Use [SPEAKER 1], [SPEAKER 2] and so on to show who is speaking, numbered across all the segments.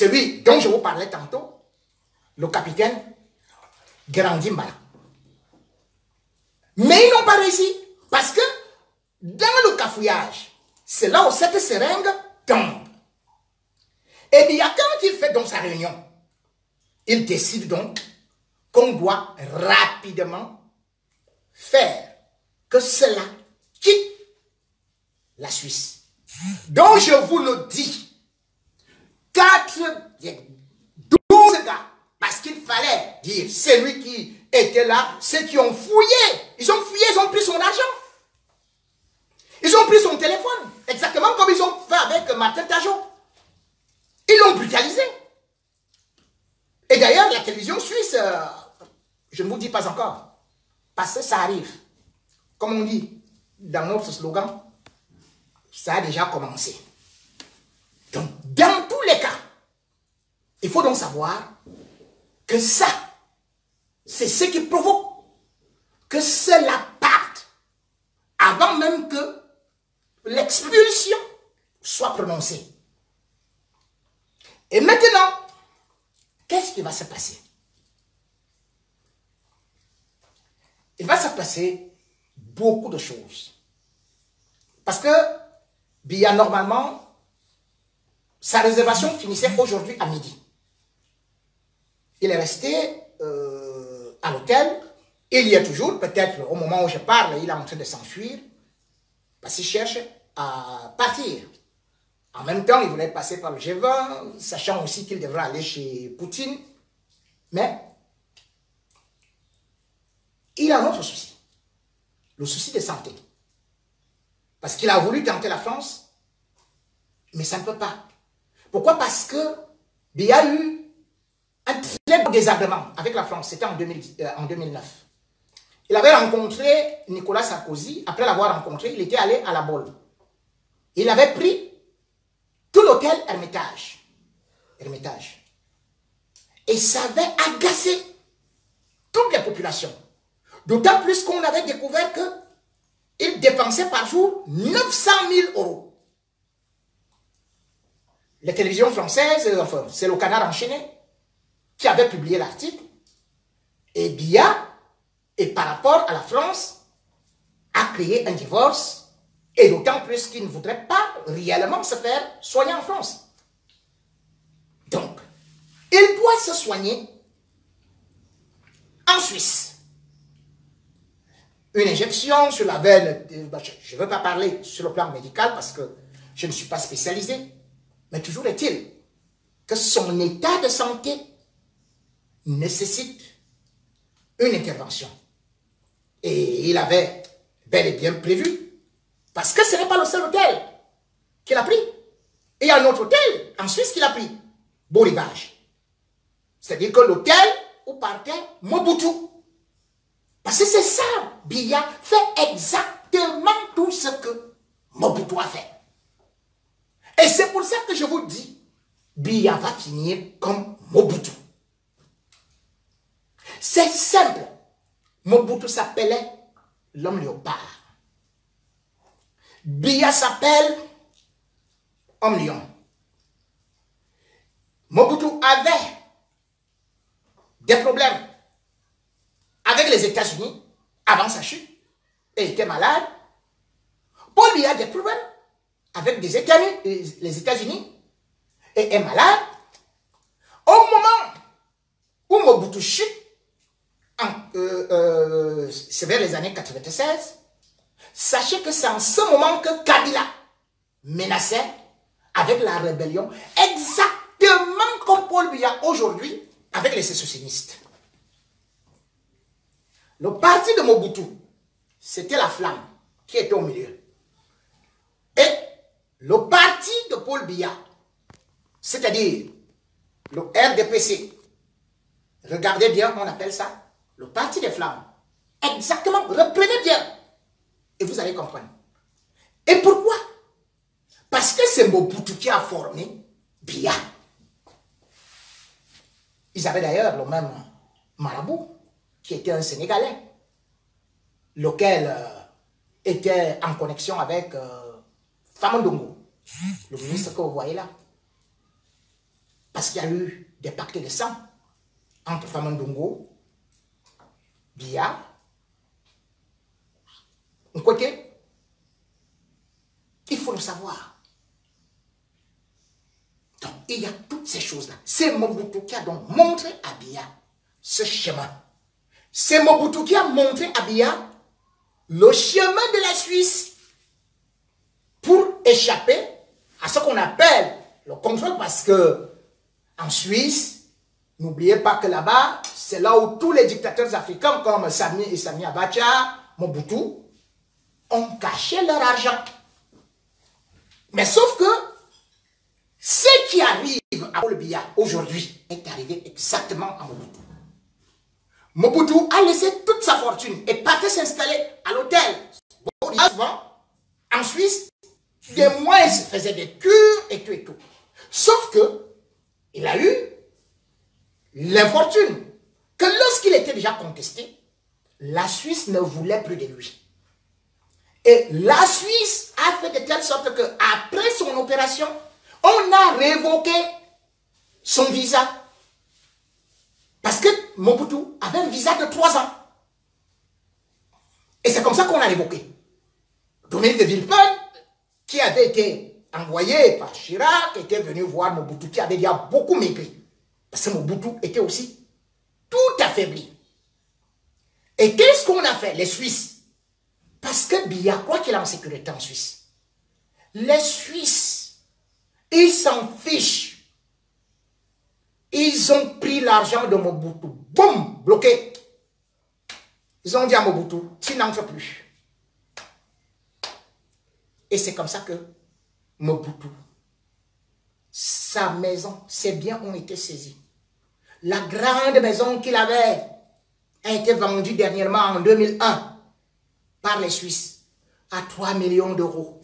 [SPEAKER 1] celui dont je vous parlais tantôt, le capitaine Grandimbala. Mais ils n'ont pas réussi parce que dans le cafouillage, c'est là où cette seringue tombe. Et bien, quand il fait donc sa réunion, il décide donc qu'on doit rapidement faire que cela quitte la Suisse. Donc je vous le dis, 4, 12 gars, parce qu'il fallait dire, c'est lui qui était là, ceux qui ont fouillé, ils ont fouillé, ils ont pris son argent. Ils ont pris son téléphone, exactement comme ils ont fait avec Martin Tajot. Ils l'ont brutalisé. Et d'ailleurs, la télévision suisse, euh, je ne vous dis pas encore, parce que ça arrive. Comme on dit dans notre slogan, ça a déjà commencé. Donc, dans tous les cas, il faut donc savoir que ça, c'est ce qui provoque que cela parte avant même que l'expulsion soit prononcée. Et maintenant, qu'est-ce qui va se passer? Il va se passer beaucoup de choses. Parce que bien normalement, sa réservation finissait aujourd'hui à midi. Il est resté euh, à l'hôtel. Il y a toujours, peut-être au moment où je parle, il est en train de s'enfuir. Parce qu'il cherche à partir. En même temps, il voulait passer par le G20, sachant aussi qu'il devrait aller chez Poutine. Mais il a un autre souci. Le souci de santé. Parce qu'il a voulu tenter la France, mais ça ne peut pas. Pourquoi? Parce que il y a eu un très beau désagrément avec la France. C'était en, euh, en 2009. Il avait rencontré Nicolas Sarkozy. Après l'avoir rencontré, il était allé à la Bolle. Il avait pris tout l'hôtel Hermitage. Hermitage. Et ça avait agacé toutes les populations. D'autant plus qu'on avait découvert qu'il dépensait par jour 900 000 euros. Les télévisions françaises, enfin, c'est le canard enchaîné qui avait publié l'article. Et Bia, et par rapport à la France, a créé un divorce et d'autant plus qu'il ne voudrait pas réellement se faire soigner en France. Donc, il doit se soigner en Suisse. Une injection sur la veine, je ne veux pas parler sur le plan médical parce que je ne suis pas spécialisé, mais toujours est-il que son état de santé nécessite une intervention. Et il avait bel et bien prévu parce que ce n'est pas le seul hôtel qu'il a pris. Et il y a un autre hôtel en Suisse qu'il a pris. Beau rivage. C'est-à-dire que l'hôtel où partait Mobutu. Parce que c'est ça, Biya fait exactement tout ce que Mobutu a fait. Et c'est pour ça que je vous dis, Biya va finir comme Mobutu. C'est simple. Mobutu s'appelait l'homme léopard. Biya s'appelle homme lion. Mobutu avait des problèmes avec les États-Unis avant sa chute et était malade. Paul Biya a des problèmes avec les États-Unis et est malade. Au moment où Mobutu chute, euh, euh, c'est vers les années 96, Sachez que c'est en ce moment que Kabila menaçait avec la rébellion, exactement comme Paul Biya aujourd'hui avec les sécessionnistes. Le parti de Mobutu, c'était la flamme qui était au milieu. Et le parti de Paul Biya, c'est-à-dire le RDPC, regardez bien, on appelle ça le parti des flammes. Exactement, reprenez bien. Et vous allez comprendre. Et pourquoi? Parce que c'est Mobutu qui a formé Bia. Ils avaient d'ailleurs le même marabout, qui était un Sénégalais, lequel euh, était en connexion avec euh, Famandongo, le ministre que vous voyez là. Parce qu'il y a eu des pactes de sang entre Famandongo, Bia, côté, il faut le savoir. Donc, il y a toutes ces choses-là. C'est Mobutu qui a donc montré à Bia ce chemin. C'est Mobutu qui a montré à Bia le chemin de la Suisse pour échapper à ce qu'on appelle le contrôle parce que en Suisse, n'oubliez pas que là-bas, c'est là où tous les dictateurs africains comme Sami et Sami Abacha, Mobutu, ont caché leur argent. Mais sauf que ce qui arrive à Olbia aujourd'hui est arrivé exactement à Mobutu. Mobutu a laissé toute sa fortune et partait s'installer à l'hôtel. En Suisse, des mois, il faisait des cures et tout et tout. Sauf que, il a eu l'infortune que lorsqu'il était déjà contesté, la Suisse ne voulait plus de lui. Et la Suisse a fait de telle sorte que après son opération, on a révoqué son visa. Parce que Mobutu avait un visa de trois ans. Et c'est comme ça qu'on a révoqué. Dominique de Villepin, qui avait été envoyé par Chirac, était venu voir Mobutu, qui avait déjà beaucoup maigri. Parce que Mobutu était aussi tout affaibli. Et qu'est-ce qu'on a fait, les Suisses? Parce que Biya, quoi qu'il a en sécurité en Suisse, les Suisses, ils s'en fichent. Ils ont pris l'argent de Mobutu. Boum, bloqué. Ils ont dit à Mobutu, tu n'entres plus. Et c'est comme ça que Mobutu, sa maison, ses biens ont été saisis. La grande maison qu'il avait a été vendue dernièrement en 2001 par les Suisses à 3 millions d'euros.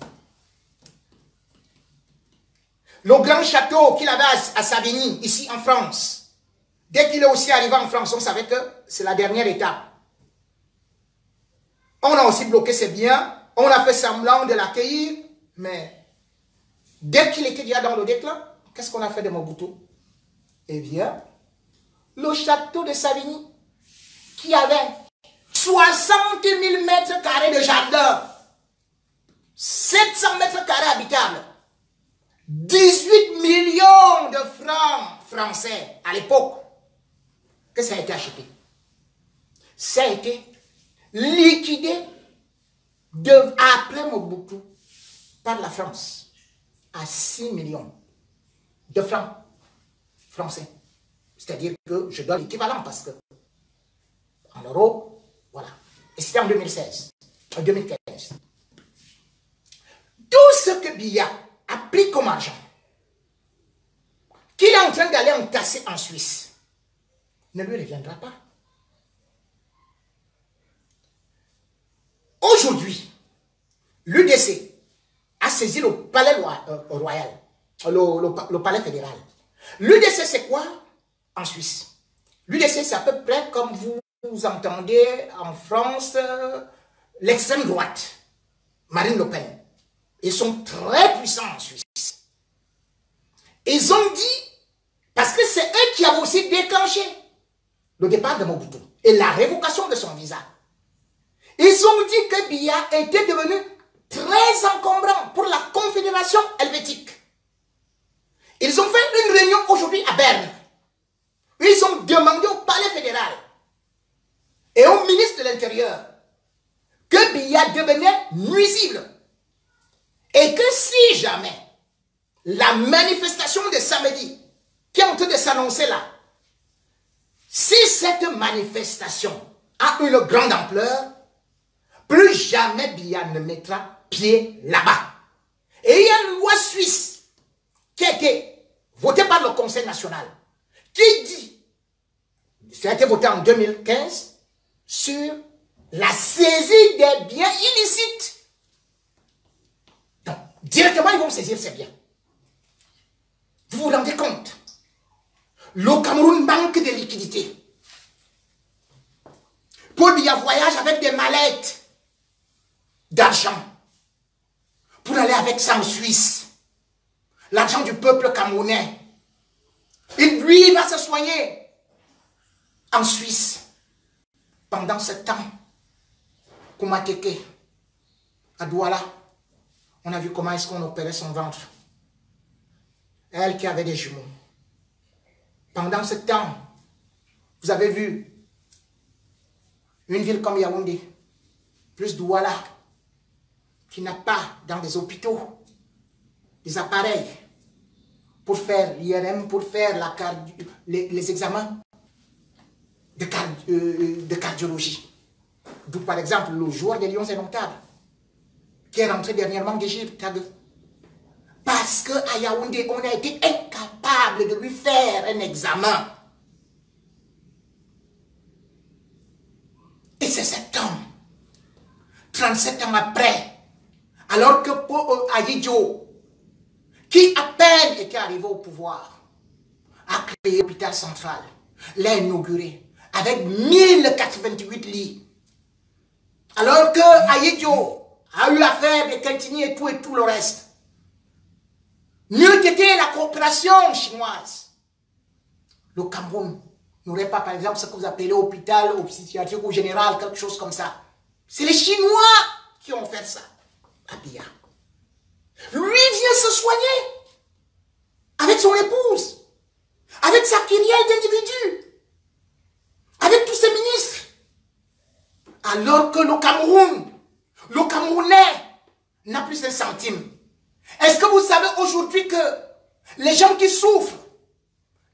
[SPEAKER 1] Le grand château qu'il avait à Savigny, ici en France, dès qu'il est aussi arrivé en France, on savait que c'est la dernière étape. On a aussi bloqué ses biens, on a fait semblant de l'accueillir, mais dès qu'il était déjà dans le déclin, qu'est-ce qu'on a fait de Mobutu? Eh bien, le château de Savigny, qui avait 60 000 mètres carrés de jardin, 700 mètres carrés habitables, 18 millions de francs français à l'époque, que ça a été acheté. Ça a été liquidé de, après Mobutu par la France à 6 millions de francs français. C'est-à-dire que je donne l'équivalent parce que en euros, voilà. Et c'était en 2016, en 2015. Tout ce que Biya a pris comme argent, qu'il est en train d'aller entasser en Suisse, ne lui reviendra pas. Aujourd'hui, l'UDC a saisi le palais euh, royal, le, palais fédéral. L'UDC, c'est quoi? En Suisse L'UDC, c'est à peu près comme vous, entendez en France euh, l'extrême droite, Marine Le Pen. Ils sont très puissants en Suisse. Ils ont dit, parce que c'est eux qui avaient aussi déclenché le départ de Mobutu et la révocation de son visa. Ils ont dit que Biya était devenu très encombrant pour la Confédération helvétique. Ils ont fait une réunion aujourd'hui à Berne. Ils ont demandé au palais fédéral et au ministre de l'Intérieur que Biya devenait nuisible. Et que si jamais la manifestation de samedi qui est en train de s'annoncer là, si cette manifestation a une grande ampleur, plus jamais Biya ne mettra pied là-bas. Et il y a une loi suisse qui a été votée par le Conseil national qui dit, ça a été voté en 2015, sur la saisie des biens illicites. Donc, directement, ils vont saisir ces biens. Vous vous rendez compte? Le Cameroun manque de liquidités. Paul Biya voyage avec des mallettes d'argent pour aller avec ça en Suisse. L'argent du peuple camerounais. Soigner en Suisse. Pendant ce temps, Koumateke, à Douala, on a vu comment est-ce qu'on opérait son ventre. Elle qui avait des jumeaux. Pendant ce temps, vous avez vu une ville comme Yaoundé, plus Douala, qui n'a pas dans des hôpitaux des appareils pour faire l'IRM, pour faire les, examens de, euh, de cardiologie. D'où par exemple le joueur des Lions indomptables, qui est rentré dernièrement d'Égypte, parce qu'à Yaoundé, on a été incapable de lui faire un examen. Et c'est cet homme, 37 ans après, alors que pour Ayidjo, qui à peine était arrivé au pouvoir, a créé l'hôpital central, l'a inauguré avec 1088 lits. Alors que Ayidjo a eu l'affaire de Quintini et tout et tout le reste. Mieux qu'était la coopération chinoise. Le Cameroun n'aurait pas, par exemple, ce que vous appelez hôpital, ou psychiatrique ou général, quelque chose comme ça. C'est les Chinois qui ont fait ça à Bia. Lui vient se soigner avec son épouse, avec sa kyrielle d'individus, avec tous ses ministres. Alors que le Cameroun, le Camerounais n'a plus un centime. Est-ce que vous savez aujourd'hui que les gens qui souffrent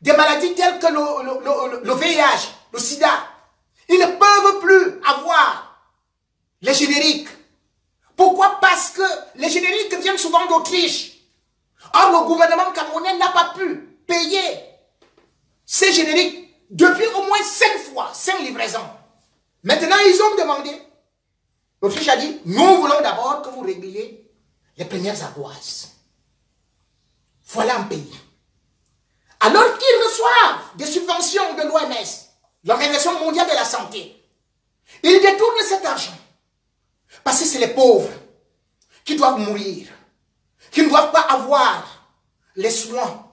[SPEAKER 1] des maladies telles que le, VIH, le sida, ils ne peuvent plus avoir les génériques. Pourquoi Parce que les génériques viennent souvent d'Autriche. Or, le gouvernement camerounais n'a pas pu payer ces génériques depuis au moins cinq fois, cinq livraisons. Maintenant, ils ont demandé. L'Autriche a dit, nous voulons d'abord que vous régliez les premières ardoises. Voilà un pays. Alors qu'ils reçoivent des subventions de l'OMS, l'Organisation mondiale de la santé, ils détournent cet argent. Parce que c'est les pauvres qui doivent mourir, qui ne doivent pas avoir les soins.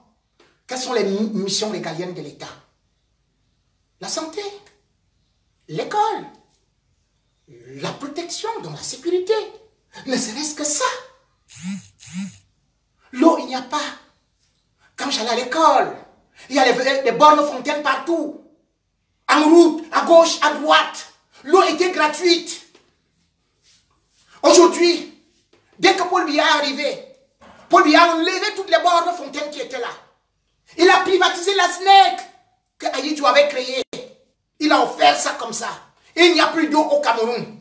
[SPEAKER 1] Quelles sont les missions régaliennes de l'État? La santé, l'école, la protection, donc la sécurité. Ne serait-ce que ça. L'eau, il n'y a pas. Quand j'allais à l'école, il y a des bornes fontaines partout. En route, à gauche, à droite. L'eau était gratuite. Aujourd'hui, dès que Paul Biya est arrivé, Paul Biya a enlevé toutes les bornes fontaines qui étaient là. Il a privatisé la SNEC que Aïdjou avait créée. Il a offert ça comme ça. il n'y a plus d'eau au Cameroun.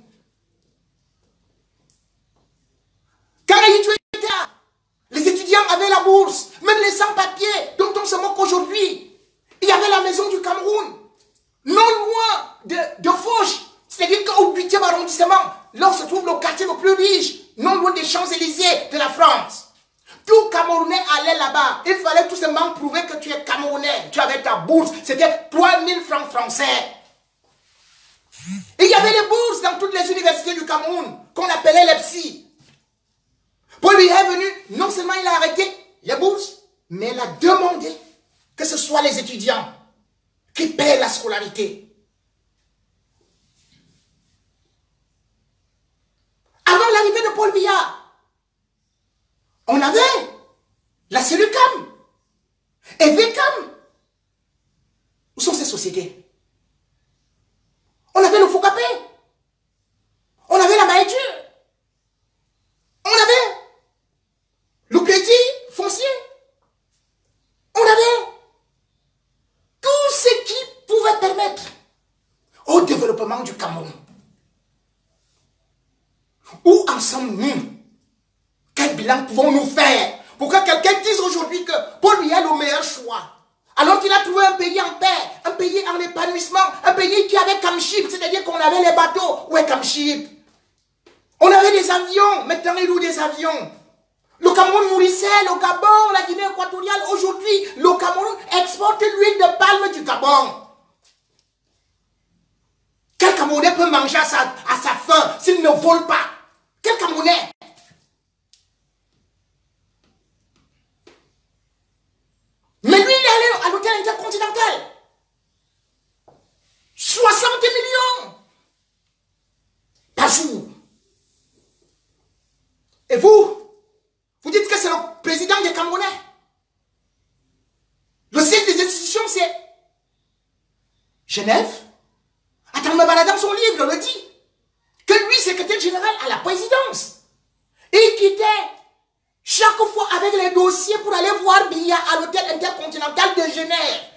[SPEAKER 1] Quand était là, les étudiants avaient la bourse, même les sans-papiers, dont on se moque aujourd'hui. Il y avait la maison du Cameroun, non loin de, de c'est-à-dire qu'au 8e arrondissement, là où se trouve le quartier le plus riche, non loin des Champs-Élysées de la France. Tout Camerounais allait là-bas. Il fallait tout simplement prouver que tu es Camerounais. Tu avais ta bourse. C'était 3000 francs français. il y avait les bourses dans toutes les universités du Cameroun, qu'on appelait les psy. Paul lui est venu, non seulement il a arrêté les bourses, mais il a demandé que ce soit les étudiants qui paient la scolarité. Avant l'arrivée de Paul Biya, on avait la CELUCAM et VECAM. Où sont ces sociétés? On avait le FOCAPé. On avait la Maïture. On avait le crédit foncier. On avait tout ce qui pouvait permettre au développement du Cameroun. Où en sommes-nous? Quel bilan pouvons-nous faire pour que quelqu'un dise aujourd'hui que Paul y a le meilleur choix? Alors qu'il a trouvé un pays en paix, un pays en épanouissement, un pays qui avait Kamship, c'est-à-dire qu'on avait les bateaux. Où est Kamship On avait des avions, maintenant il loue des avions. Le Cameroun nourrissait le Gabon, la Guinée équatoriale. Aujourd'hui, le Cameroun exporte l'huile de palme du Gabon. Quel Camerounais peut manger à sa faim s'il ne vole pas? Quel Camerounais Mais lui, il est allé à l'hôtel intercontinental. 60 millions par jour. Et vous, vous dites que c'est le président des Camerounais. Le siège des institutions, c'est Genève. Attends, me baladant son livre, le dit. Chaque fois avec les dossiers pour aller voir Bia à l'hôtel intercontinental de Genève.